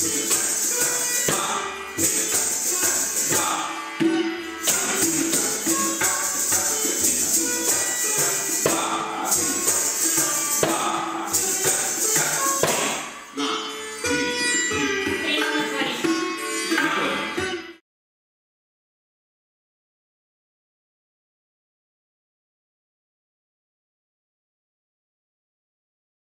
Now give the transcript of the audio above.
Yeah.